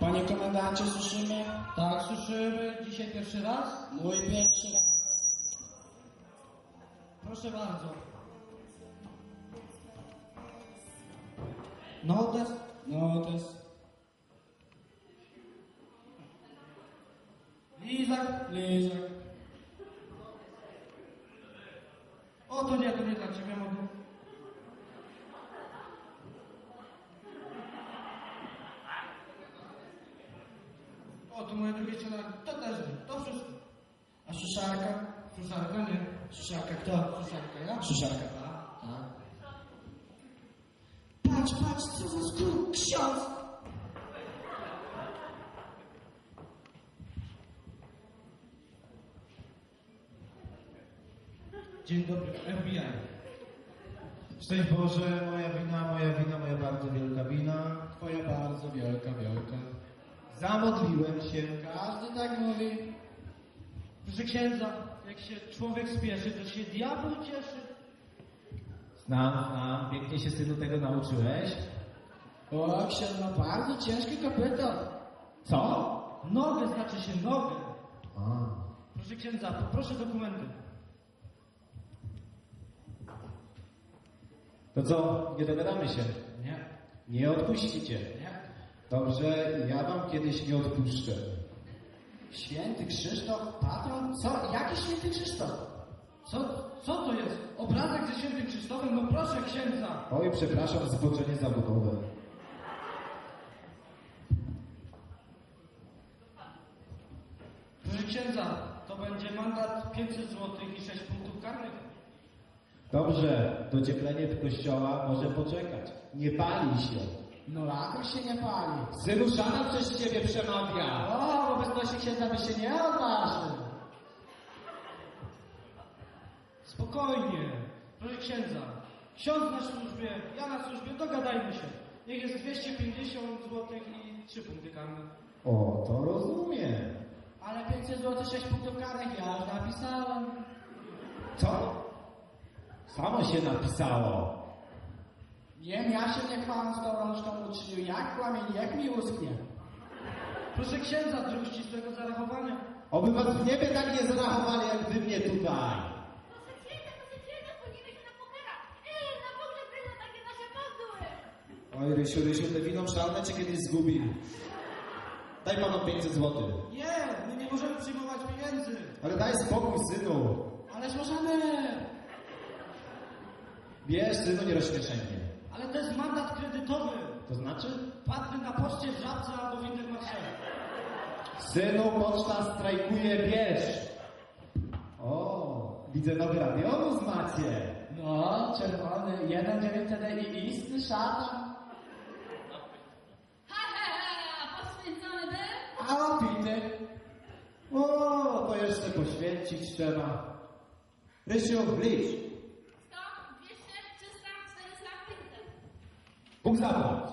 Panie komendancie, słyszymy? Tak, słyszymy. Dzisiaj pierwszy raz? Mój pierwszy raz. Proszę bardzo. Notes? Notes. Lizak? Lizak. O, to nie, to nie dla Ciebie mogę. O, to moje drugie ciało, to też nie, to wszystko. A suszarka? Suszarka nie. Suszarka kto? Suszarka ja? Suszarka. Tak. Tak. Patrz, patrz, co za skór ksiądz! Dzień dobry, FBI. Szczęść Boże, moja wina, moja wina, moja bardzo wielka wina. Twoja bardzo wielka, wielka. Zamodliłem się. Każdy tak mówi. Proszę księdza, jak się człowiek spieszy, to się diabeł cieszy. Znam, znam, pięknie się synu tego nauczyłeś. O, ksiądz ma bardzo ciężkie kopyto. Co? Nogę znaczy się nogę. A. Proszę księdza, poproszę dokumenty. To co, nie dogadamy się? Nie. Nie odpuścicie. Nie. Dobrze, ja wam kiedyś nie odpuszczę. Święty Krzysztof, patron? Co? Jaki święty Krzysztof? Co, co to jest? Obrazek ze świętym Krzysztofem? No proszę księdza. Oj, przepraszam, zboczenie zawodowe. Proszę księdza, to będzie mandat 500 zł i 6 punktów karnych. Dobrze, docieplenie do kościoła może poczekać. Nie pali się. No lakur się nie pali. Synu, szana przez ciebie przemawia. O, w obecności księdza by się nie odważył. Spokojnie. Proszę księdza, ksiądz na służbie, ja na służbie, dogadajmy się. Niech jest 250 zł i 3 punkty karne. O, to rozumiem. Ale 500 zł, 6 punktów karnych ja już napisałem. Co? Samo się napisało. Wiem, ja się nie chwalam z tą rączką uczniu. Jak kłamie, jak mi usknie. Proszę księdza, druk ścisłego zarachowania. Oby was w niebie tak nie zarachowali, jak wy mnie tutaj. Proszę księdza, proszę księdza, wchodzimy się na pokera. Ej, na pogrzeb były takie nasze podły. Oj, Rysiu, Rysiu, te wino szalne cię kiedyś zgubił. Daj panu 500 złotych. Nie, my nie możemy przyjmować pieniędzy. Ale daj spokój, synu. Ależ możemy. Bierz, synu, nie rozśmieszaj mnie. Ale to jest mandat kredytowy. To znaczy? Płatny na poczcie w Żabce albo w Intermarché. Synu, poczta strajkuje, bierz. O, widzę nowy radiowóz macie. No, czerwony, 1,9 TDI, istny szatan. Ha, ha, ha, poświęcony był? A opity. O, to jeszcze poświęcić trzeba. Rysiu, licz. 菩萨。